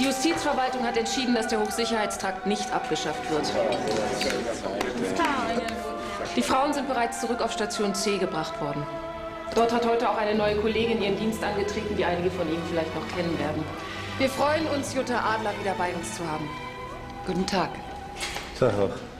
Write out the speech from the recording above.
Die Justizverwaltung hat entschieden, dass der Hochsicherheitstrakt nicht abgeschafft wird. Die Frauen sind bereits zurück auf Station C gebracht worden. Dort hat heute auch eine neue Kollegin ihren Dienst angetreten, die einige von Ihnen vielleicht noch kennen werden. Wir freuen uns, Jutta Adler wieder bei uns zu haben. Guten Tag. Tag auch.